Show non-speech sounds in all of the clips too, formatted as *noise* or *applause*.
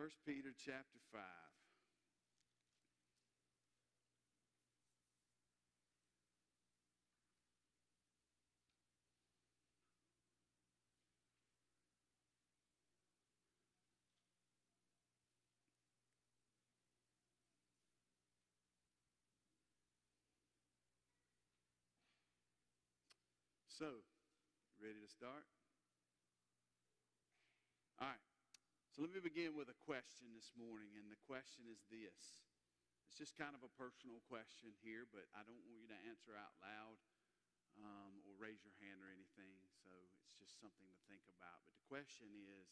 1 Peter chapter 5. So, ready to start? All right. Let me begin with a question this morning, and the question is this. It's just kind of a personal question here, but I don't want you to answer out loud um, or raise your hand or anything. So it's just something to think about. But the question is,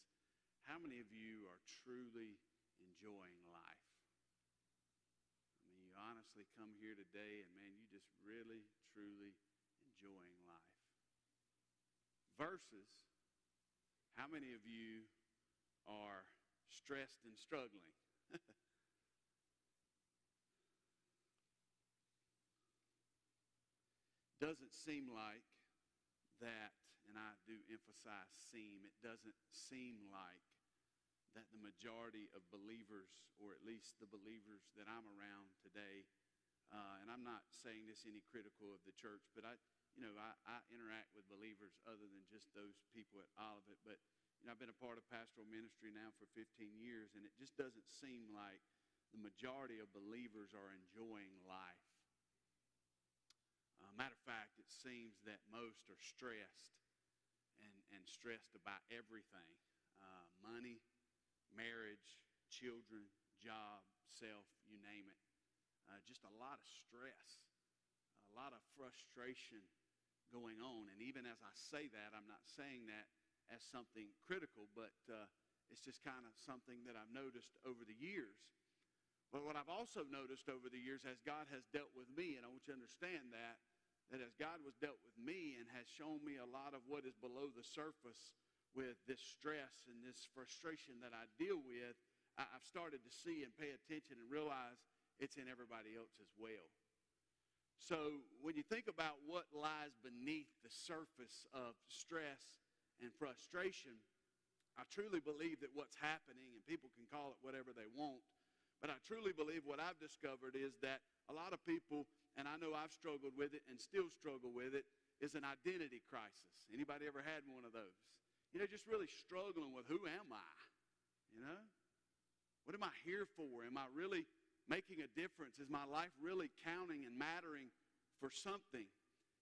how many of you are truly enjoying life? I mean, you honestly come here today, and man, you just really, truly enjoying life versus how many of you are stressed and struggling? *laughs* doesn't seem like that, and I do emphasize seem, it doesn't seem like that the majority of believers, or at least the believers that I'm around today, uh, and I'm not saying this any critical of the church, but I, you know, I, I interact with believers other than just those people at Olivet. But, you know, I've been a part of pastoral ministry now for 15 years, and it just doesn't seem like the majority of believers are enjoying life. Uh, matter of fact, it seems that most are stressed and, and stressed about everything uh, money, marriage, children, job, self, you name it. Uh, just a lot of stress, a lot of frustration going on. And even as I say that, I'm not saying that as something critical, but uh, it's just kind of something that I've noticed over the years. But what I've also noticed over the years as God has dealt with me, and I want you to understand that, that as God was dealt with me and has shown me a lot of what is below the surface with this stress and this frustration that I deal with, I've started to see and pay attention and realize it's in everybody else as well. So when you think about what lies beneath the surface of stress and frustration, I truly believe that what's happening, and people can call it whatever they want, but I truly believe what I've discovered is that a lot of people, and I know I've struggled with it and still struggle with it, is an identity crisis. Anybody ever had one of those? You know, just really struggling with who am I? You know? What am I here for? Am I really making a difference? Is my life really counting and mattering for something?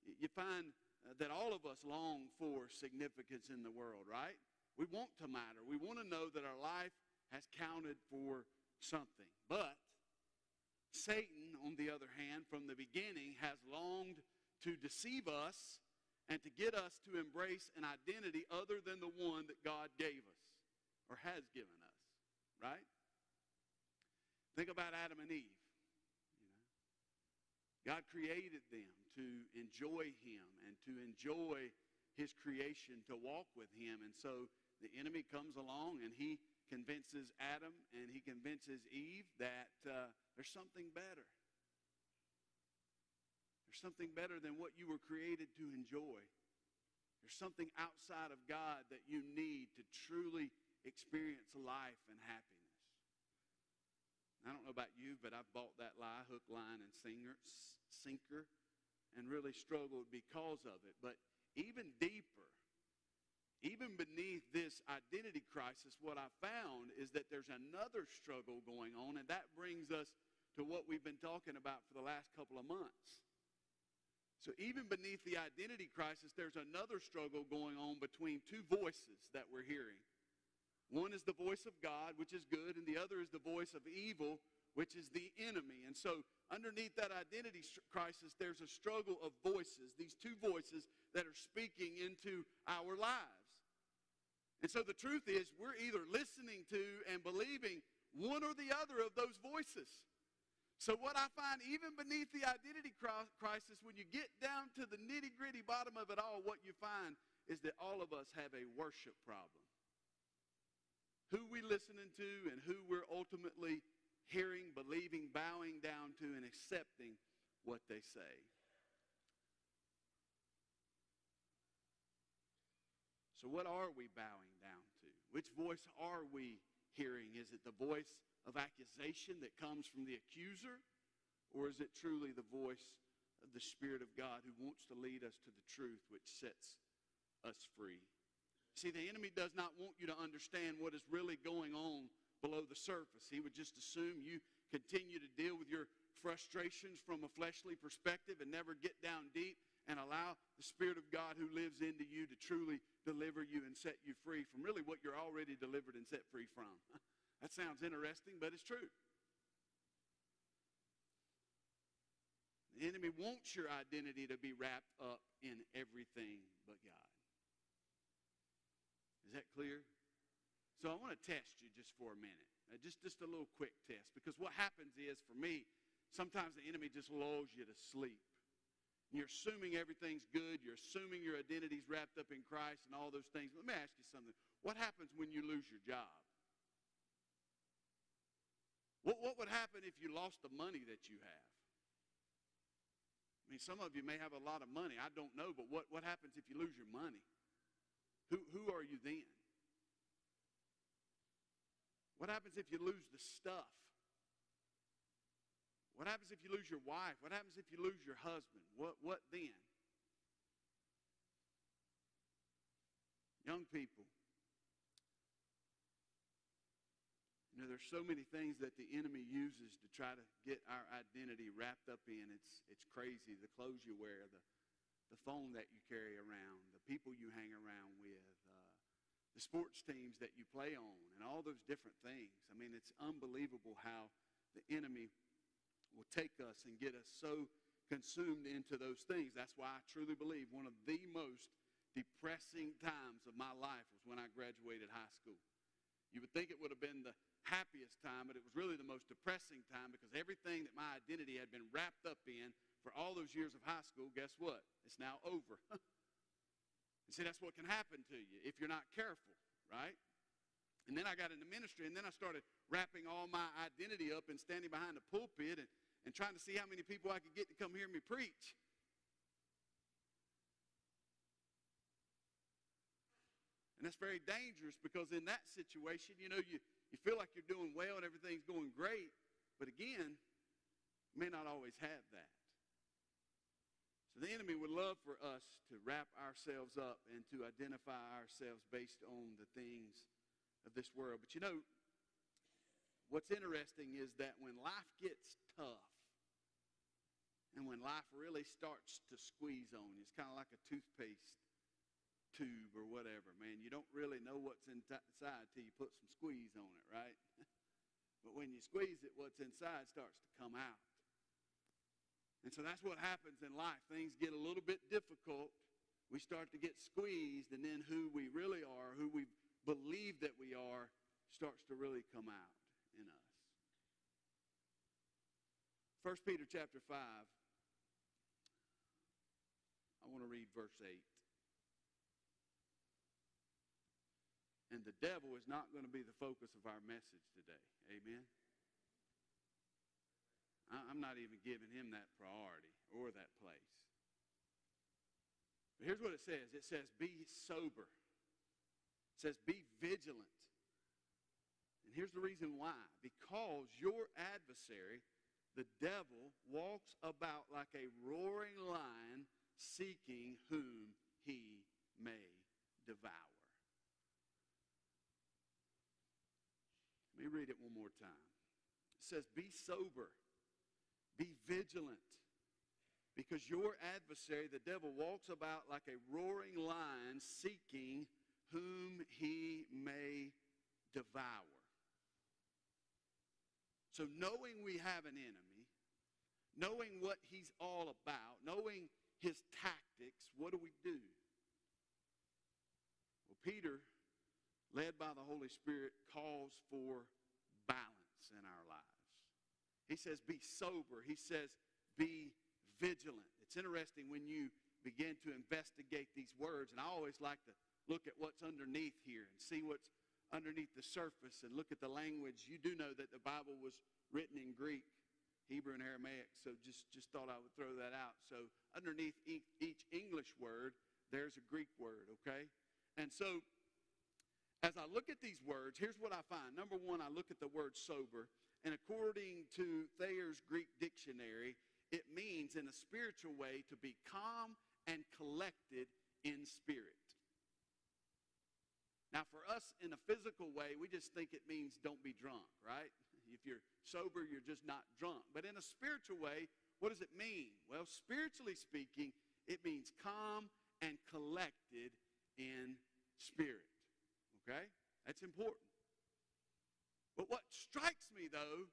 You find Uh, that all of us long for significance in the world, right? We want to matter. We want to know that our life has counted for something. But Satan, on the other hand, from the beginning has longed to deceive us and to get us to embrace an identity other than the one that God gave us or has given us, right? Think about Adam and Eve. God created them to enjoy him and to enjoy his creation, to walk with him. And so the enemy comes along and he convinces Adam and he convinces Eve that uh, there's something better. There's something better than what you were created to enjoy. There's something outside of God that you need to truly experience life and happiness. I don't know about you, but I've bought that lie, hook, line, and singer, sinker, and really struggled because of it. But even deeper, even beneath this identity crisis, what I found is that there's another struggle going on, and that brings us to what we've been talking about for the last couple of months. So, even beneath the identity crisis, there's another struggle going on between two voices that we're hearing. One is the voice of God, which is good, and the other is the voice of evil, which is the enemy. And so, underneath that identity crisis, there's a struggle of voices, these two voices that are speaking into our lives. And so, the truth is, we're either listening to and believing one or the other of those voices. So, what I find, even beneath the identity crisis, when you get down to the nitty gritty bottom of it all, what you find is that all of us have a worship problem who we listening to and who we're ultimately hearing, believing, bowing down to, and accepting what they say. So, what are we bowing down to? Which voice are we hearing? Is it the voice of accusation that comes from the accuser? Or is it truly the voice of the Spirit of God who wants to lead us to the truth which sets us free? See, the enemy does not want you to understand what is really going on below the surface. He would just assume you continue to deal with your frustrations from a fleshly perspective and never get down deep and allow the Spirit of God who lives into you to truly deliver you and set you free from really what you're already delivered and set free from. *laughs* that sounds interesting, but it's true. The enemy wants your identity to be wrapped up in everything but God. Is that clear? So I want to test you just for a minute. Uh, just, just a little quick test. Because what happens is, for me, sometimes the enemy just lulls you to sleep. You're assuming everything's good. You're assuming your identity's wrapped up in Christ and all those things. Let me ask you something. What happens when you lose your job? What, what would happen if you lost the money that you have? I mean, some of you may have a lot of money. I don't know, but what, what happens if you lose your money? Who, who are you then? What happens if you lose the stuff? What happens if you lose your wife? What happens if you lose your husband? What, what then? Young people, you know, there's so many things that the enemy uses to try to get our identity wrapped up in. It's, it's crazy. The clothes you wear, the, the phone that you carry around, the people you hang around with, the sports teams that you play on, and all those different things. I mean, it's unbelievable how the enemy will take us and get us so consumed into those things. That's why I truly believe one of the most depressing times of my life was when I graduated high school. You would think it would have been the happiest time, but it was really the most depressing time because everything that my identity had been wrapped up in for all those years of high school, guess what? It's now over. *laughs* and see, that's what can happen to you if you're not careful, right? And then I got into ministry, and then I started wrapping all my identity up and standing behind the pulpit and, and trying to see how many people I could get to come hear me preach. And that's very dangerous because in that situation, you know, you, you feel like you're doing well and everything's going great, but again, you may not always have that. So the enemy would love for us to wrap ourselves up and to identify ourselves based on the things of this world. But you know, what's interesting is that when life gets tough and when life really starts to squeeze on you, it's kind of like a toothpaste tube or whatever, man. You don't really know what's inside till you put some squeeze on it, right? *laughs* but when you squeeze it, what's inside starts to come out. And so that's what happens in life. Things get a little bit difficult. We start to get squeezed, and then who we really are, who we believe that we are, starts to really come out in us. 1 Peter chapter 5. I want to read verse 8. And the devil is not going to be the focus of our message today. Amen. I'm not even giving him that priority or that place. But here's what it says it says, be sober. It says, be vigilant. And here's the reason why because your adversary, the devil, walks about like a roaring lion seeking whom he may devour. Let me read it one more time. It says, Be sober. Be vigilant because your adversary, the devil, walks about like a roaring lion seeking whom he may devour. So, knowing we have an enemy, knowing what he's all about, knowing his tactics, what do we do? Well, Peter, led by the Holy Spirit, calls for balance in our lives. He says, be sober. He says, be vigilant. It's interesting when you begin to investigate these words, and I always like to look at what's underneath here and see what's underneath the surface and look at the language. You do know that the Bible was written in Greek, Hebrew, and Aramaic, so just, just thought I would throw that out. So underneath each English word, there's a Greek word, okay? And so as I look at these words, here's what I find. Number one, I look at the word sober, and according to Thayer's Greek dictionary, it means in a spiritual way to be calm and collected in spirit. Now, for us in a physical way, we just think it means don't be drunk, right? *laughs* If you're sober, you're just not drunk. But in a spiritual way, what does it mean? Well, spiritually speaking, it means calm and collected in spirit. Okay? That's important. But what strikes me, though,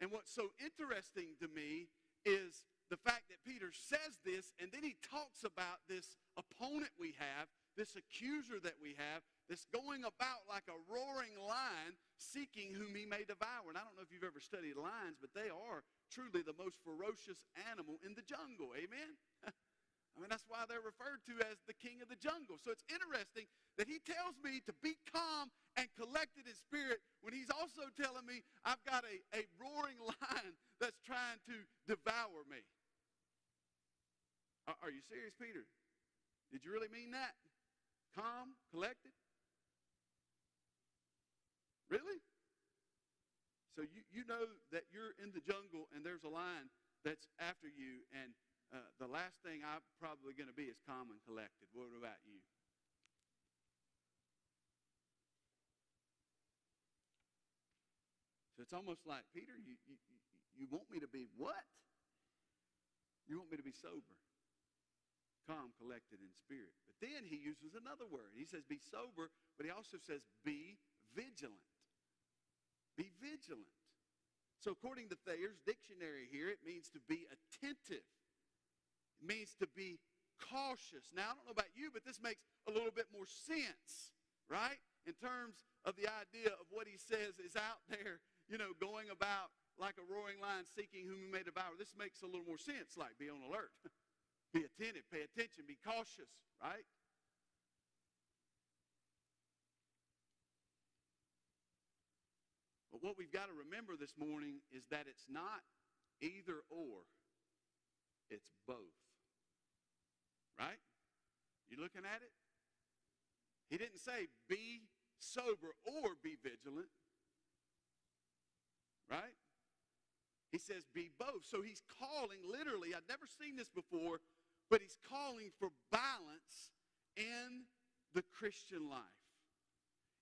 and what's so interesting to me is the fact that Peter says this, and then he talks about this opponent we have, this accuser that we have, that's going about like a roaring lion seeking whom he may devour. And I don't know if you've ever studied lions, but they are truly the most ferocious animal in the jungle. Amen? *laughs* I mean, that's why they're referred to as the king of the jungle. So it's interesting that he tells me to be calm and collected in spirit when he's also telling me I've got a, a roaring *laughs* lion that's trying to devour me. Are, are you serious, Peter? Did you really mean that? Calm, collected? Really? So you, you know that you're in the jungle and there's a lion that's after you, and uh, the last thing I'm probably going to be is calm and collected. What about you? So it's almost like, Peter, you, you, you want me to be what? You want me to be sober, calm, collected in spirit. But then he uses another word. He says be sober, but he also says be vigilant. Be vigilant. So according to Thayer's dictionary here, it means to be attentive. Means to be cautious. Now, I don't know about you, but this makes a little bit more sense, right? In terms of the idea of what he says is out there you know, going about like a roaring lion seeking whom he may devour. This makes a little more sense, like be on alert, *laughs* be attentive, pay attention, be cautious, right? But what we've got to remember this morning is that it's not either or, it's both. Right? You looking at it? He didn't say be sober or be vigilant right? He says, be both. So he's calling, literally, I've never seen this before, but he's calling for balance in the Christian life.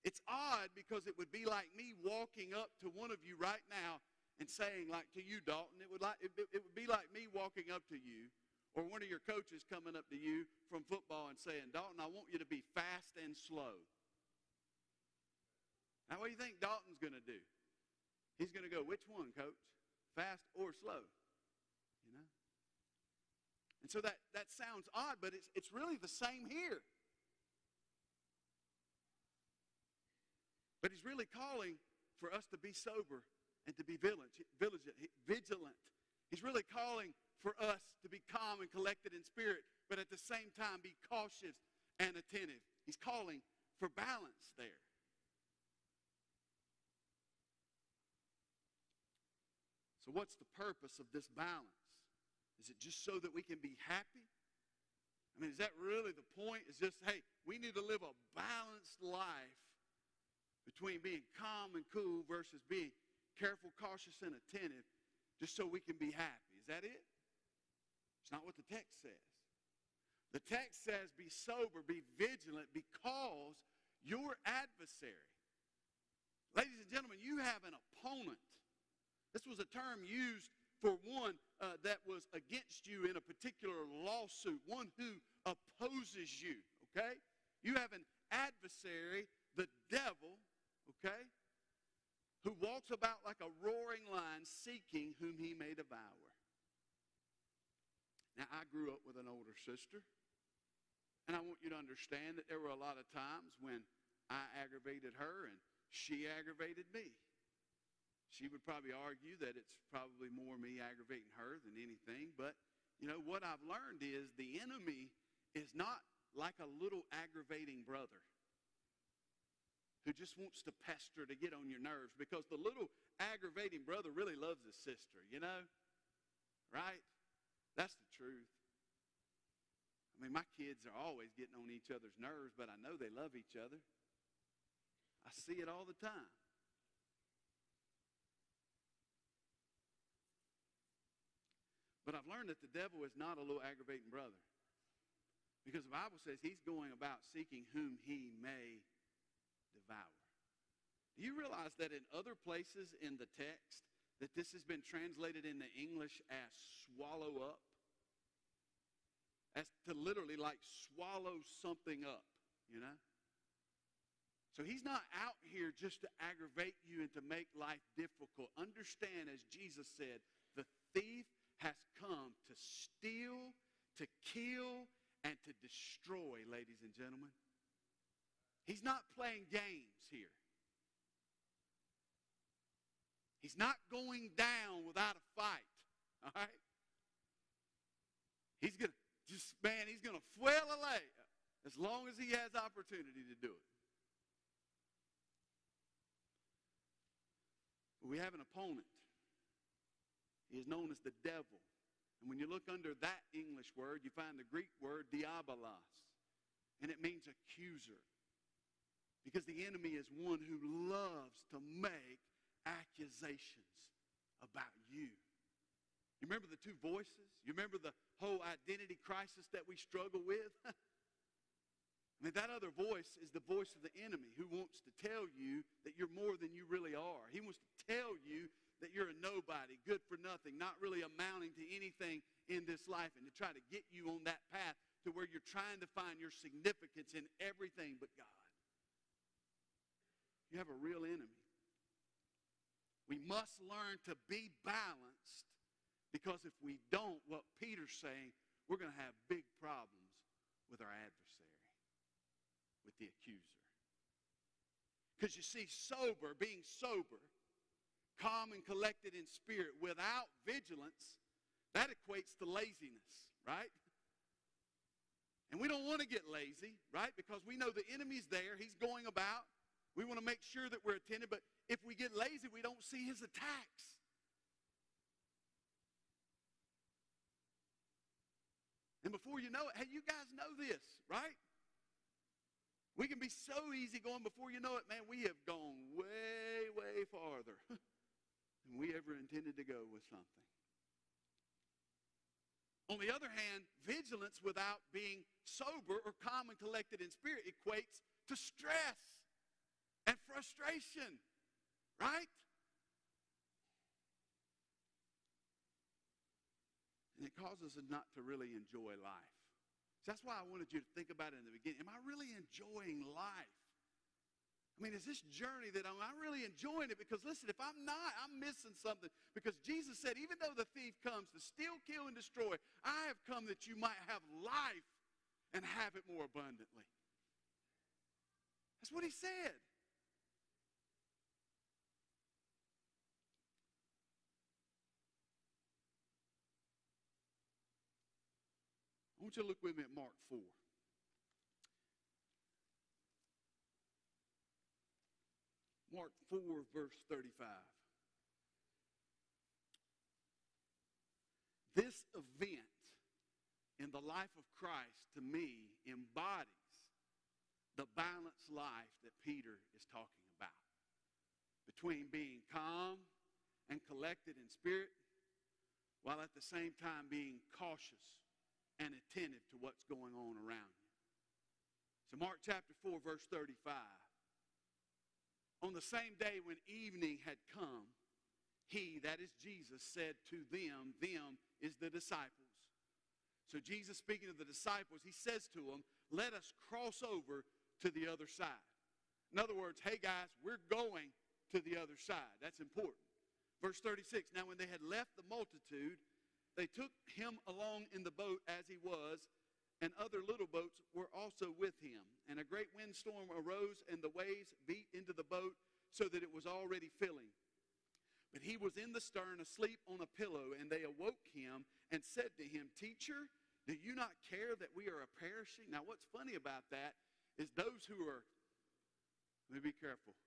It's odd because it would be like me walking up to one of you right now and saying, like to you, Dalton, it would, like, it, it would be like me walking up to you or one of your coaches coming up to you from football and saying, Dalton, I want you to be fast and slow. Now, what do you think Dalton's going to do? He's going to go, which one, coach? Fast or slow? You know? And so that, that sounds odd, but it's, it's really the same here. But he's really calling for us to be sober and to be vigilant, vigilant. He's really calling for us to be calm and collected in spirit, but at the same time be cautious and attentive. He's calling for balance there. So, what's the purpose of this balance? Is it just so that we can be happy? I mean, is that really the point? Is just, hey, we need to live a balanced life between being calm and cool versus being careful, cautious, and attentive just so we can be happy. Is that it? It's not what the text says. The text says, be sober, be vigilant, because your adversary, ladies and gentlemen, you have an opponent this was a term used for one uh, that was against you in a particular lawsuit, one who opposes you, okay? You have an adversary, the devil, okay, who walks about like a roaring lion seeking whom he may devour. Now, I grew up with an older sister, and I want you to understand that there were a lot of times when I aggravated her and she aggravated me. She would probably argue that it's probably more me aggravating her than anything. But, you know, what I've learned is the enemy is not like a little aggravating brother who just wants to pester to get on your nerves because the little aggravating brother really loves his sister, you know? Right? That's the truth. I mean, my kids are always getting on each other's nerves, but I know they love each other. I see it all the time. But I've learned that the devil is not a little aggravating brother. Because the Bible says he's going about seeking whom he may devour. Do you realize that in other places in the text that this has been translated into English as swallow up? As to literally like swallow something up, you know? So he's not out here just to aggravate you and to make life difficult. Understand, as Jesus said, the thief has come to steal, to kill, and to destroy, ladies and gentlemen. He's not playing games here. He's not going down without a fight. All right? He's going to just, man, he's going to flail away as long as he has opportunity to do it. But we have an opponent he is known as the devil. And when you look under that English word, you find the Greek word diabolos. And it means accuser. Because the enemy is one who loves to accusations about you. You remember the two voices? You remember the whole identity crisis that we struggle with? *laughs* I mean, that other voice is the voice of the enemy who wants to tell you that you're more than you really are. He wants to tell you that you're a nobody, good for nothing, not really amounting to anything in this life, and to try to get you on that path to where you're trying to find your significance in everything but God. You have a real enemy. We must learn to be balanced because if we don't, what Peter's saying, we're going to have big problems with our adversary, with the accuser. Because you see, sober, being sober, calm and collected in spirit without vigilance, that equates to laziness, right? And we don't want to get lazy, right? Because we know the enemy's there. He's going about. We want to make sure that we're attentive. But if we get lazy, we don't see his attacks. And before you know it, hey, you guys know this, right? We can be so easy going before you know it, man, we have gone way, way farther *laughs* than we ever intended to go with something. On the other hand, vigilance without being sober or calm and collected in spirit equates to stress and frustration, right? And it causes us not to really enjoy life. So that's why I wanted you to think about it in the beginning. Am I really enjoying life? I mean, is this journey that I'm, I'm really enjoying it? Because listen, if I'm not, I'm missing something. Because Jesus said, even though the thief comes to steal, kill, and destroy, I have come that you might have life and have it more abundantly. That's what he said. Want you to look with me at Mark 4. Mark 4, verse 35. This event in the life of Christ, to me, embodies the balanced life that Peter is talking about. Between being calm and collected in spirit, while at the same time being cautious and attentive to what's going on around you. So, Mark chapter 4, verse 35. On the same day when evening had come, he, that is Jesus, said to them, them is the disciples. So Jesus speaking to the disciples, he says to them, let us cross over to the other side. In other words, hey guys, we're going to the other side. That's important. Verse 36, now when they had left the multitude, they took him along in the boat as he was, and other little boats were also with him. And a great windstorm arose, and the waves beat into the boat so that it was already filling. But he was in the stern, asleep on a pillow, and they awoke him and said to him, Teacher, do you not care that we are a perishing? Now, what's funny about that is those who are, let me be careful,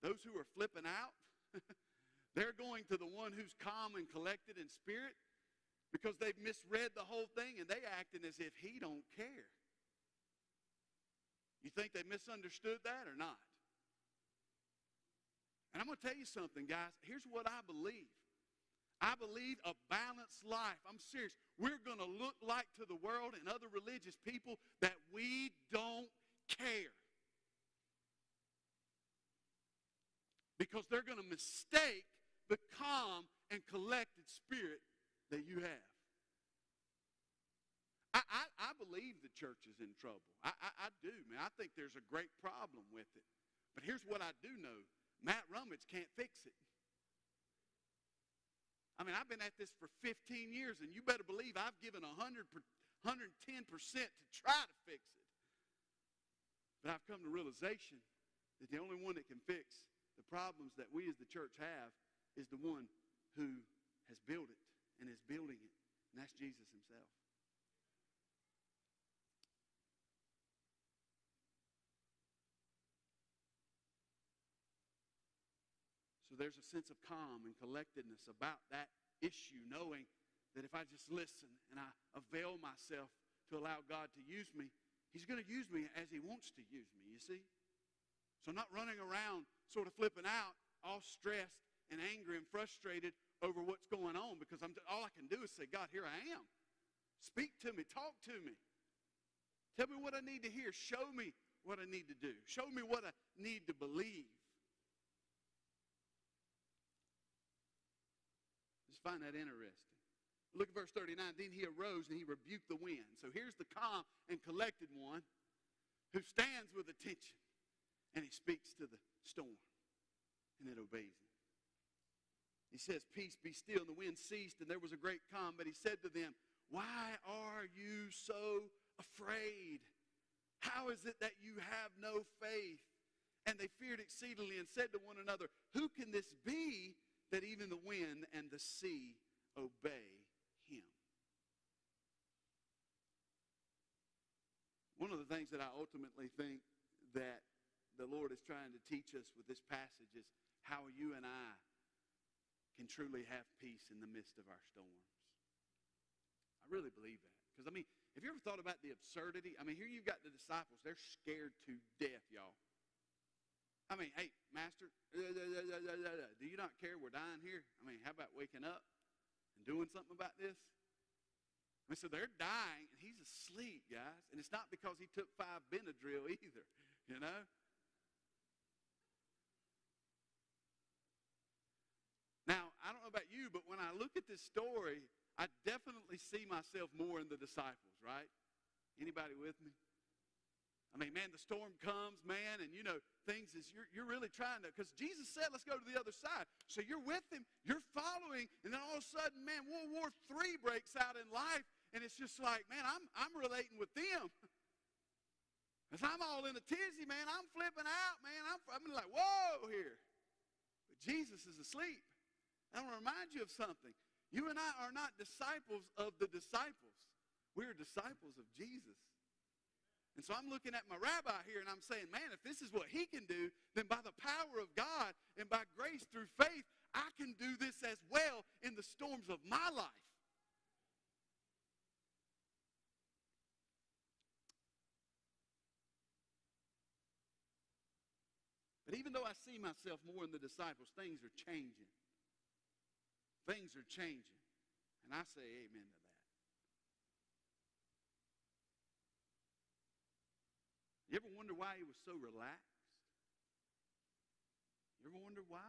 those who are flipping out, *laughs* they're going to the one who's calm and collected in spirit because they've misread the whole thing and they acting as if he don't care. You think they misunderstood that or not? And I'm going to tell you something, guys. Here's what I believe. I believe a balanced life. I'm serious. We're going to look like to the world and other religious people that we don't care. Because they're going to mistake the calm and collected spirit that you have. I, I, I believe the church is in trouble. I, I, I do, man. I think there's a great problem with it. But here's what I do know Matt Rummage can't fix it. I mean, I've been at this for 15 years, and you better believe I've given 100, 110% to try to fix it. But I've come to realization that the only one that can fix the problems that we as the church have is the one who has built it and is building it, and that's Jesus himself. So there's a sense of calm and collectedness about that issue, knowing that if I just listen and I avail myself to allow God to use me, He's going to use me as He wants to use me, you see? So not running around sort of flipping out, all stressed and angry and frustrated over what's going on because I'm, all I can do is say, God, here I am. Speak to me. Talk to me. Tell me what I need to hear. Show me what I need to do. Show me what I need to believe. find that interesting. Look at verse 39. Then he arose and he rebuked the wind. So here's the calm and collected one who stands with attention and he speaks to the storm and it obeys him. He says, Peace be still. And the wind ceased and there was a great calm. But he said to them, Why are you so afraid? How is it that you have no faith? And they feared exceedingly and said to one another, Who can this be that even the wind and the sea obey him. One of the things that I ultimately think that the Lord is trying to teach us with this passage is how you and I can truly have peace in the midst of our storms. I really believe that. Because, I mean, have you ever thought about the absurdity? I mean, here you've got the disciples. They're scared to death, y'all. I mean, hey, Master, do you not care we're dying here? I mean, how about waking up and doing something about this? I mean, so they're dying, and he's asleep, guys. And it's not because he took five Benadryl *laughs* either, you know? Now, I don't know about you, but when I look at this story, I definitely see myself more in the disciples, right? Anybody with me? I mean, man, the storm comes, man, and you know, things is you're, you're really trying to, because Jesus said, let's go to the other side. So you're with him, you're following, and then all of a sudden, man, World War III breaks out in life, and it's just like, man, I'm, I'm relating with them. *laughs* Because I'm all in a tizzy, man. I'm flipping out, man. I'm, I'm like, whoa, here. But Jesus is asleep. I want to remind you of something. You and I are not disciples of the disciples. We're disciples of Jesus. And so I'm looking at my rabbi here and I'm saying, man, if this is what he can do, then by the power of God and by grace through faith, I can do this as well in the storms of my life. But even though I see myself more in the disciples, things are changing. Things are changing. And I say amen to that. You ever wonder why he was so relaxed? You ever wonder why?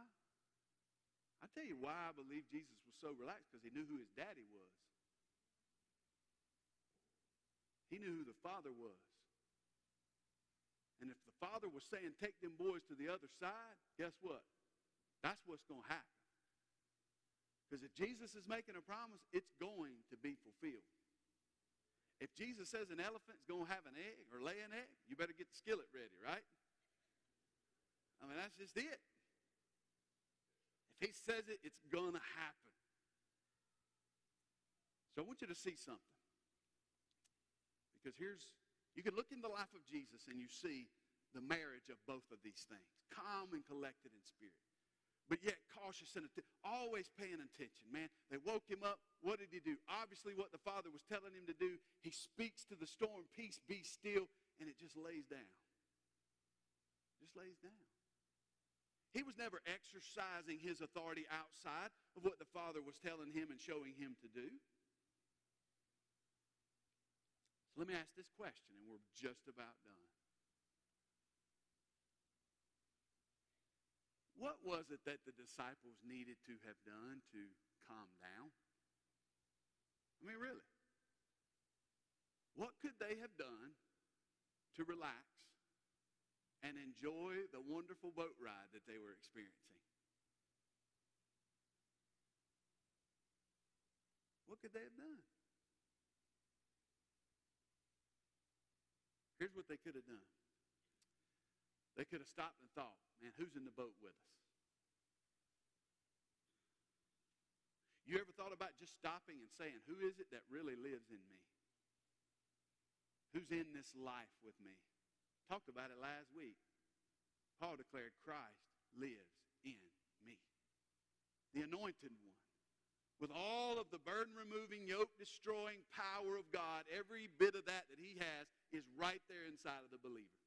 I tell you why I believe Jesus was so relaxed because he knew who his daddy was. He knew who the father was. And if the father was saying, take them boys to the other side, guess what? That's what's going to happen. Because if Jesus is making a promise, it's going to be fulfilled. If Jesus says an elephant's going to have an egg or lay an egg, you better get the skillet ready, right? I mean, that's just it. If he says it, it's going to happen. So I want you to see something. Because here's, you can look in the life of Jesus and you see the marriage of both of these things calm and collected in spirit but yet cautious and always paying attention, man. They woke him up. What did he do? Obviously, what the father was telling him to do. He speaks to the storm, peace, be still, and it just lays down. Just lays down. He was never exercising his authority outside of what the Father was telling him and showing him to do. So let me ask this question, and we're just about done. What was it that the disciples needed to have done to calm down? I mean, really. What could they have done to relax and enjoy the wonderful boat ride that they were experiencing. What could they have done? Here's what they could have done. They could have stopped and thought, man, who's in the boat with us? You ever thought about just stopping and saying, who is it that really lives in me? Who's in this life with me? Talked about it last week. Paul declared Christ lives in me. The anointed one. With all of the burden removing, yoke destroying power of God, every bit of that that he has is right there inside of the believer.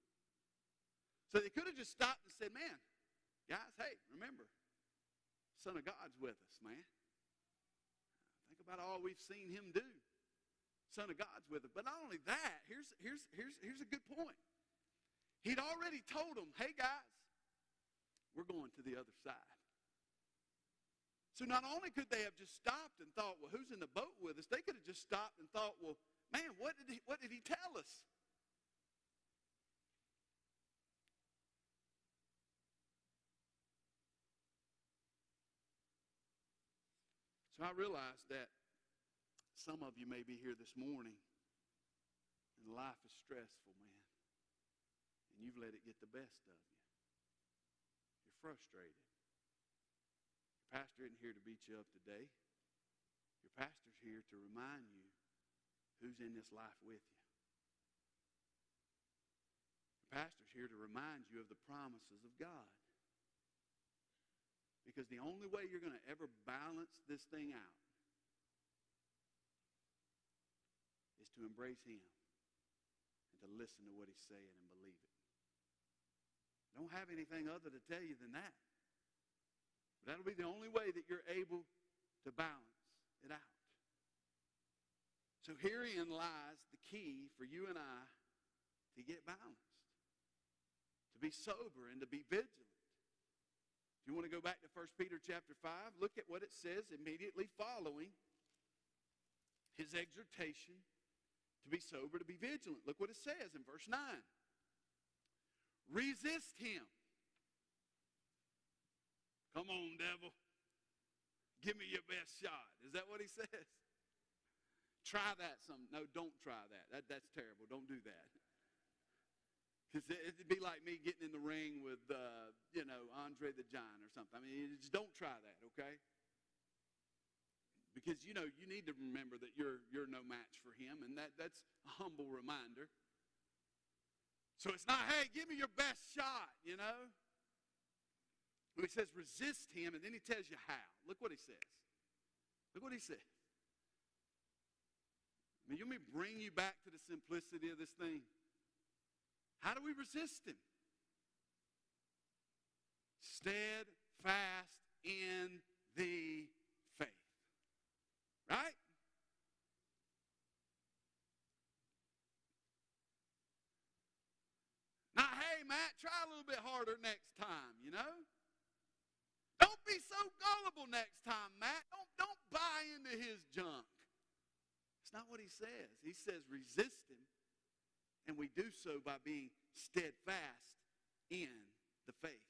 So they could have just stopped and said, man, guys, hey, remember, Son of God's with us, man. About all we've seen him do. Son of God's with us. But not only that, here's, here's, here's, here's a good point. He'd already told them, hey guys, we're going to the other side. So not only could they have just stopped and thought, well, who's in the boat with us? They could have just stopped and thought, well, man, what did he, what did he tell us? So I realize that some of you may be here this morning and life is stressful, man and you've let it get the best of you. You're frustrated. Your pastor isn't here to beat you up today. Your pastor's here to remind you who's in this life with you. Your pastor's here to remind you of the promises of God. Because the only way you're going to ever balance this thing out is to embrace him and to listen to what he's saying and believe it. Don't have anything other to tell you than that. But that'll be the only way that you're able to balance it out. So herein lies the key for you and I to get balanced, to be sober and to be vigilant. You want to go back to 1 Peter chapter 5, look at what it says immediately following his exhortation to be sober, to be vigilant. Look what it says in verse 9. Resist him. Come on, devil. Give me your best shot. Is that what he *laughs* says? Try that some. No, don't try that. that that's terrible. Don't do that. Because it'd be like me getting in the ring with, uh, you know, Andre the Giant or something. I mean, just don't try that, okay? Because, you know, you need to remember that you're, you're no match for him, and that, that's a humble reminder. So it's not, hey, give me your best shot, you know? He says resist him, and then he tells you how. Look what he says. Look what he says. I mean, let me bring you back to the simplicity of this thing. How do we resist him? Steadfast in the faith. Right? Not, hey, Matt, try a little bit harder next time, you know? Don't be so gullible next time, Matt. Don't, don't buy into his junk. It's not what he says. He says resist him, and we do so by being steadfast in the faith.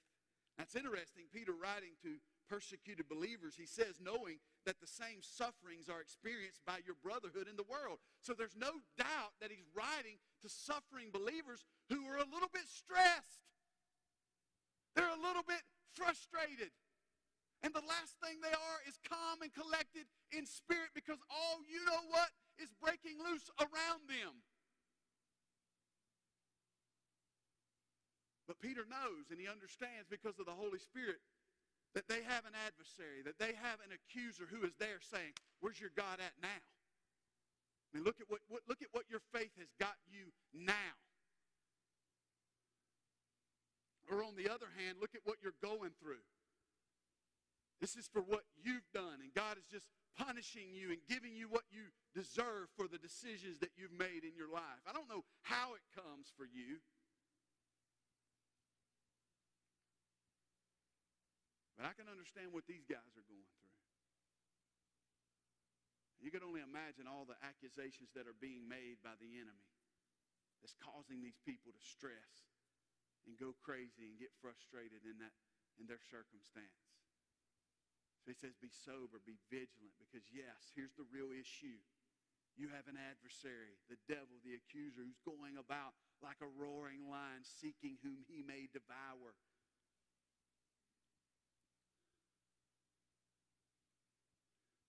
That's interesting. Peter writing to persecuted believers, he says, knowing that the same sufferings are experienced by your brotherhood in the world. So there's no doubt that he's writing to suffering believers who are a little bit stressed. They're a little bit frustrated. And the last thing they are is calm and collected in spirit because all you know what is breaking loose around them. But Peter knows and he understands because of the Holy Spirit that they have an adversary, that they have an accuser who is there saying, Where's your God at now? I mean, look at what, what, look at what your faith has got you now. Or on the other hand, look at what you're going through. This is for what you've done, and God is just punishing you and giving you what you deserve for the decisions that you've made in your life. I don't know how it comes for you. But I can understand what these guys are going through. You can only imagine all the accusations that are being made by the enemy that's causing these people to stress and go crazy and get frustrated in that in their circumstance. So he says, be sober, be vigilant, because yes, here's the real issue. You have an adversary, the devil, the accuser, who's going about like a roaring lion, seeking whom he may devour.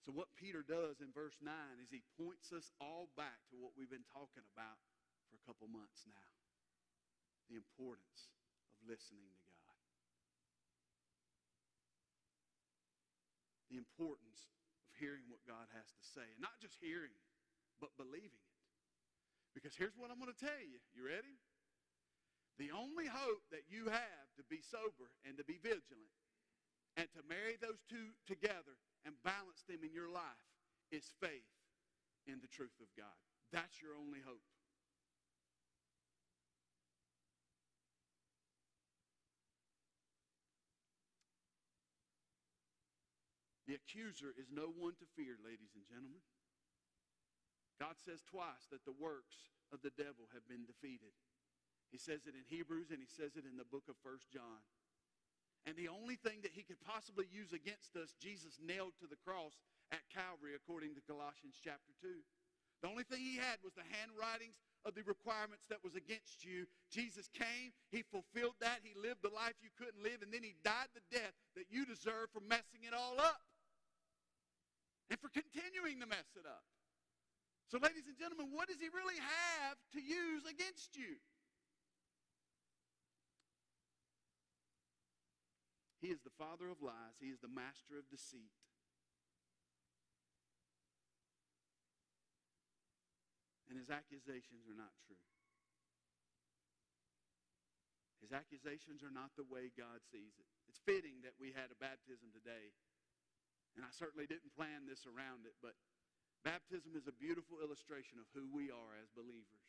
So, what Peter does in verse 9 is he points us all back to what we've been talking about for a couple months now the importance of listening to God. The importance of hearing what God has to say. And not just hearing but believing it. Because here's what I'm going to tell you. You ready? The only hope that you have to be sober and to be vigilant and to marry those two together and balance them in your life is faith in the truth of God. That's your only hope. The accuser is no one to fear, ladies and gentlemen. God says twice that the works of the devil have been defeated. He says it in Hebrews and he says it in the book of First John. And the only thing that he could possibly use against us, Jesus nailed to the cross at Calvary, according to Colossians chapter 2. The only thing he had was the handwritings of the requirements that was against you. Jesus came, he fulfilled that, he lived the life you couldn't live, and then he died the death that you deserve for messing it all up and for continuing to mess it up. So, ladies and gentlemen, what does he really have to use against you? He is the father of lies. He is the master of deceit. And his accusations are not true. His accusations are not the way God sees it. It's fitting that we had a baptism today. And I certainly didn't plan this around it, but baptism is a beautiful illustration of who we are as believers.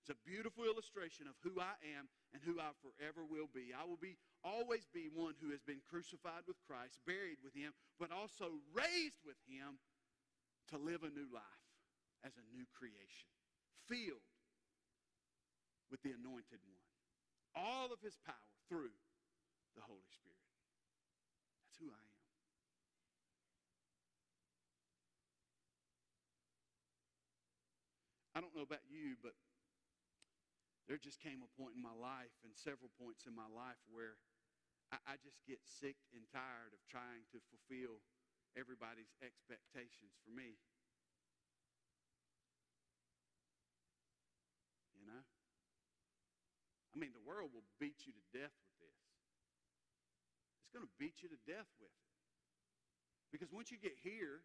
It's a beautiful illustration of who I am and who I forever will be. I will be always be one who has been crucified with Christ, buried with him, but also raised with him to live a new life as a new creation, filled with the anointed one. All of his power through the Holy Spirit. That's who I am. I don't know about you, but there just came a point in my life and several points in my life where I, I just get sick and tired of trying to fulfill everybody's expectations for me. You know? I mean, the world will beat you to death with this. It's going to beat you to death with it. Because once you get here,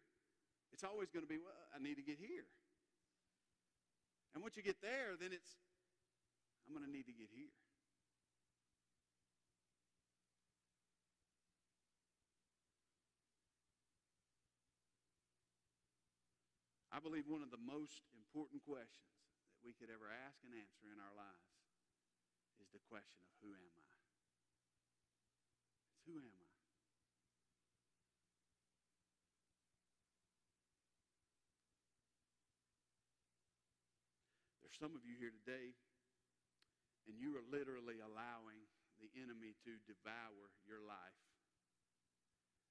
it's always going to be, well, I need to get here. And once you get there, then it's, I'm going to need to get here. I believe one of the most important questions that we could ever ask and answer in our lives is the question of who am I? It's who am I? There's some of you here today and you are literally allowing the enemy to devour your life.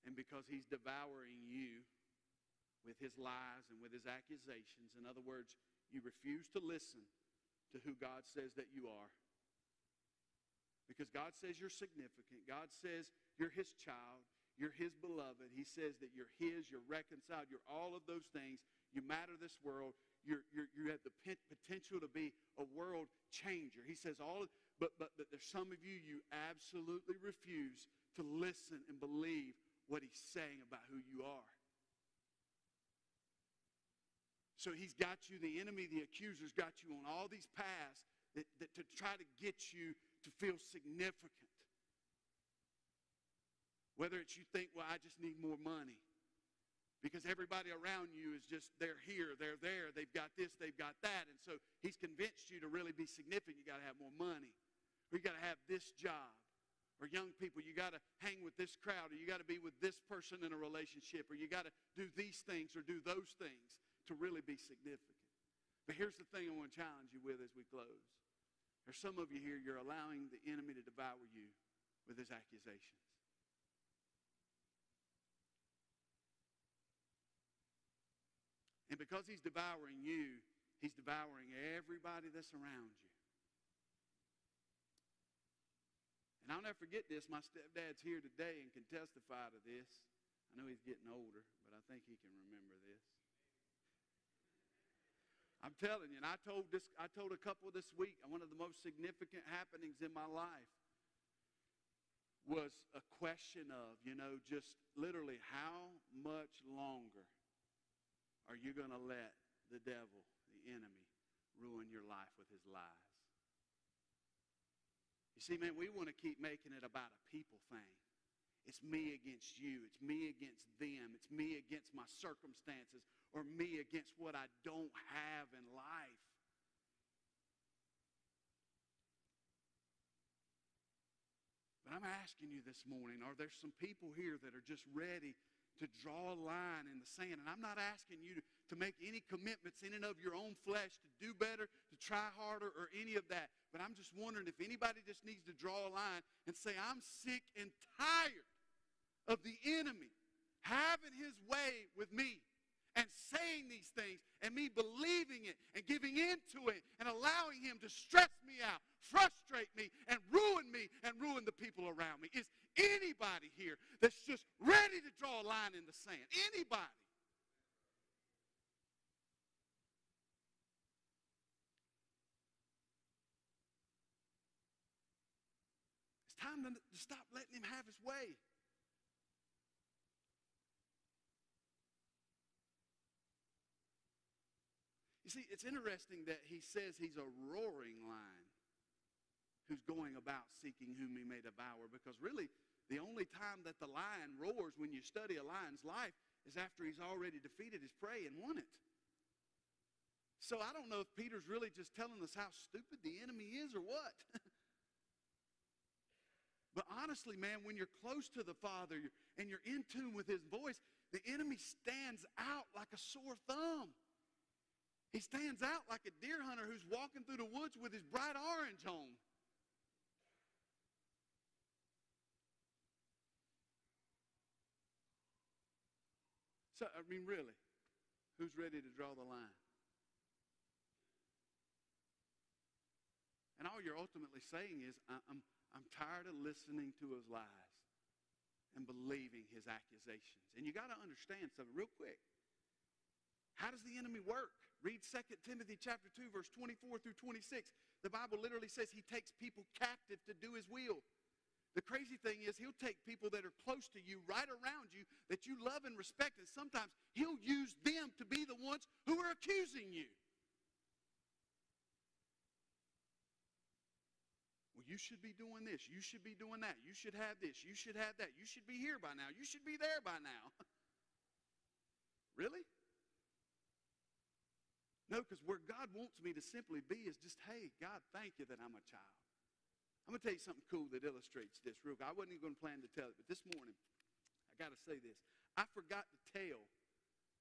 And because he's devouring you with his lies and with his accusations, in other words, you refuse to listen to who God says that you are. Because God says you're significant. God says you're his child. You're his beloved. He says that you're his, you're reconciled, you're all of those things. You matter this world you're, you have the potential to be a world changer. He says all, but, but, but there's some of you, you absolutely refuse to listen and believe what he's saying about who you are. So he's got you, the enemy, the accuser's got you on all these paths that, that to try to get you to feel significant. Whether it's you think, well, I just need more money. Because everybody around you is just, they're here, they're there, they've got this, they've got that. And so he's convinced you to really be significant, you got to have more money. Or you got to have this job. Or young people, you got to hang with this crowd, or you got to be with this person in a relationship, or you got to do these things or do those things to really be significant. But here's the thing I want to challenge you with as we close. There's some of you here, you're allowing the enemy to devour you with his accusations. And because he's devouring you, he's devouring everybody that's around you. And I'll never forget this. My stepdad's here today and can testify to this. I know he's getting older, but I think he can remember this. I'm telling you, and I told this, I told a couple this week, one of the most significant happenings in my life was a question of, you know, just literally how much longer are you going to let the devil, the enemy, ruin your life with his lies? You see, man, we want to keep making it about a people thing. It's me against you. It's me against them. It's me against my circumstances or me against what I don't have in life. But I'm asking you this morning, are there some people here that are just ready to draw a line in the sand. And I'm not asking you to, to make any commitments in and of your own flesh to do better, to try harder, or any of that. But I'm just wondering if anybody just needs to draw a line and say, I'm sick and tired of the enemy having his way with me and saying these things and me believing it and giving into it and allowing him to stress me out, frustrate me, and ruin me and ruin the people around me. Is anybody here that's just ready to draw a line in the sand? Anybody? It's time to, to stop letting him have his way. You see, it's interesting that he says he's a roaring lion who's going about seeking whom he may devour because really the only time that the lion roars when you study a lion's life is after he's already defeated his prey and won it. So I don't know if Peter's really just telling us how stupid the enemy is or what. *laughs* but honestly, man, when you're close to the Father and you're in tune with his voice, the enemy stands out like a sore thumb. He stands out like a deer hunter who's walking through the woods with his bright orange on. So, I mean, really, who's ready to draw the line? And all you're ultimately saying is, I'm, I'm tired of listening to his lies and believing his accusations. And you got to understand something real quick. How does the enemy work? Read 2 Timothy chapter 2, verse 24 through 26. The Bible literally says he takes people captive to do his will. The crazy thing is he'll take people that are close to you, right around you, that you love and respect, and sometimes he'll use them to be the ones who are accusing you. Well, you should be doing this. You should be doing that. You should have this. You should have that. You should be here by now. You should be there by now. *laughs* really? No, because where God wants me to simply be is just, hey, God, thank you that I'm a child. I'm going to tell you something cool that illustrates this real quick. I wasn't even going to plan to tell it, but this morning, I got to say this. I forgot to tell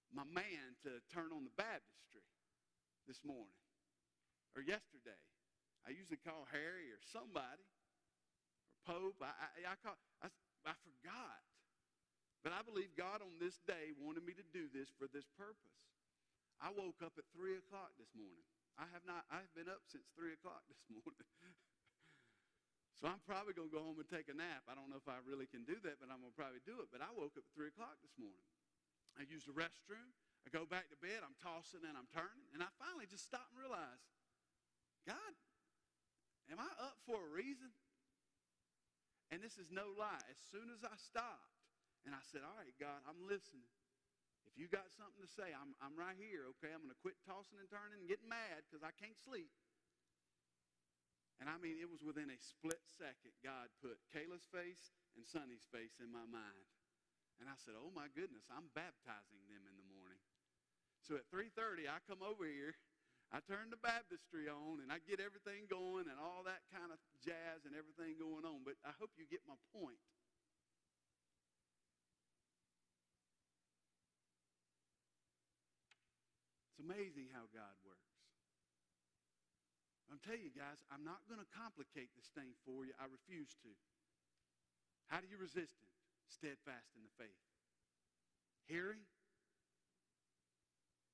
my man to turn on the baptistry this morning or yesterday. I usually call Harry or somebody or Pope. I, I, I, call, I, I forgot. But I believe God on this day wanted me to do this for this purpose. I woke up at 3 o'clock this morning. I have not, I've been up since 3 o'clock this morning. *laughs* so I'm probably going to go home and take a nap. I don't know if I really can do that, but I'm going to probably do it. But I woke up at 3 o'clock this morning. I used the restroom. I go back to bed. I'm tossing and I'm turning. And I finally just stop and realize, God, am I up for a reason? And this is no lie. As soon as I stopped and I said, all right, God, I'm listening. If you got something to say, I'm, I'm right here, okay? I'm going to quit tossing and turning and getting mad because I can't sleep. And I mean, it was within a split second, God put Kayla's face and Sonny's face in my mind. And I said, oh my goodness, I'm baptizing them in the morning. So at 3.30, I come over here, I turn the baptistry on, and I get everything going and all that kind of jazz and everything going on. But I hope you get my point. It's amazing how God. I'm telling you guys, I'm not going to complicate this thing for you. I refuse to. How do you resist it? Steadfast in the faith. Hearing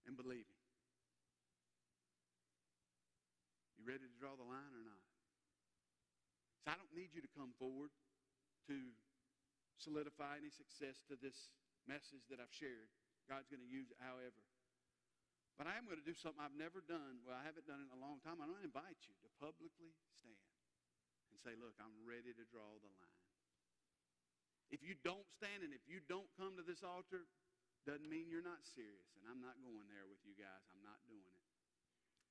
and believing. You ready to draw the line or not? So I don't need you to come forward to solidify any success to this message that I've shared. God's going to use it however. But I am going to do something I've never done. Well, I haven't done it in a long time. I'm going to invite you to publicly stand and say, look, I'm ready to draw the line. If you don't stand and if you don't come to this altar, doesn't mean you're not serious. And I'm not going there with you guys. I'm not doing it.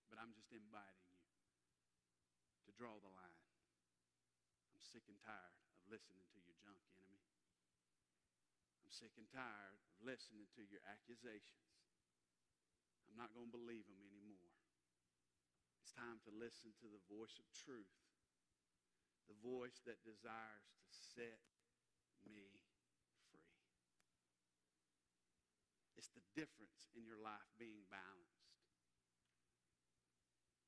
But I'm just inviting you to draw the line. I'm sick and tired of listening to your junk enemy. I'm sick and tired of listening to your accusations. I'm not going to believe them anymore. It's time to listen to the voice of truth, the voice that desires to set me free. It's the difference in your life being balanced.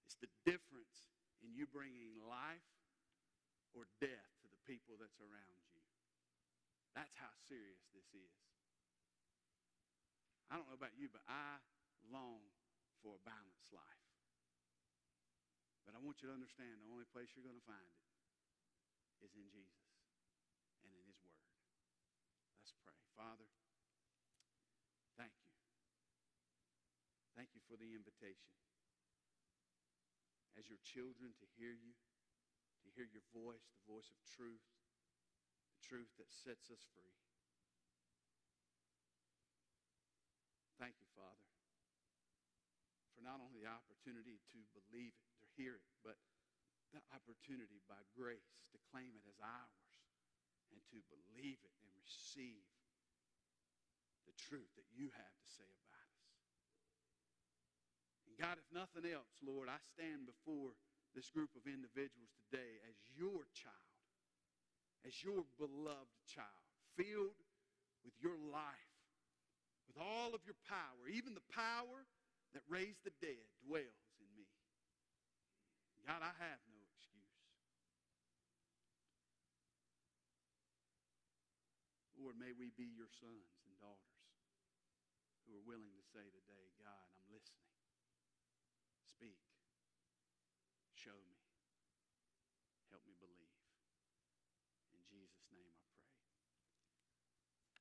It's the difference in you bringing life or death to the people that's around you. That's how serious this is. I don't know about you, but I long for a balanced life. But I want you to understand the only place you're going to find it is in Jesus and in His Word. Let's pray. Father, thank you. Thank you for the invitation as your children to hear you, to hear your voice, the voice of truth, the truth that sets us free. Thank you, Father for not only the opportunity to believe it or hear it, but the opportunity by grace to claim it as ours and to believe it and receive the truth that you have to say about us. And God, if nothing else, Lord, I stand before this group of individuals today as your child, as your beloved child, filled with your life, with all of your power, even the power that raised the dead dwells in me. God, I have no excuse. Lord, may we be your sons and daughters who are willing to say today, God, I'm listening. Speak. Show me. Help me believe. In Jesus' name I pray.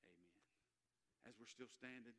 Amen. As we're still standing,